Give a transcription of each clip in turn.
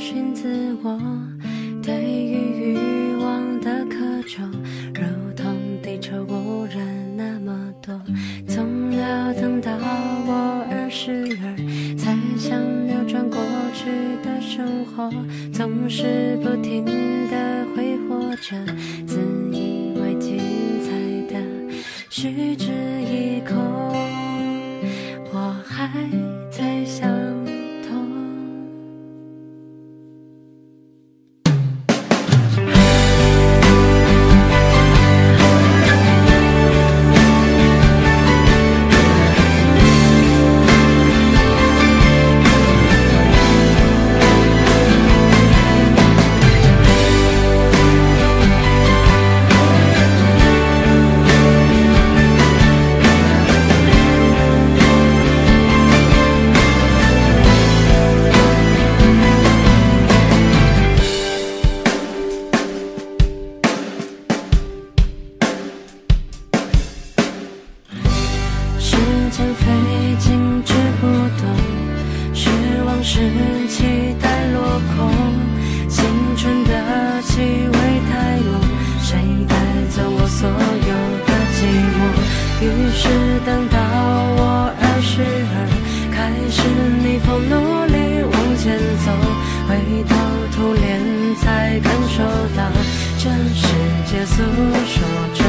寻自我，对于欲望的渴求，如同地球污染那么多，总要等到我二十二，才想扭转过去的生活，总是不停的挥霍着自以为精彩的虚掷一空。间飞静止不动，失望是期待落空，青春的气味太浓，谁带走我所有的寂寞？于是等到我二十二，开始逆风努力往前走，回头突脸才感受到，这世界诉说着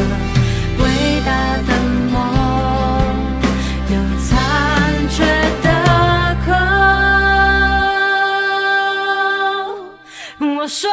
我说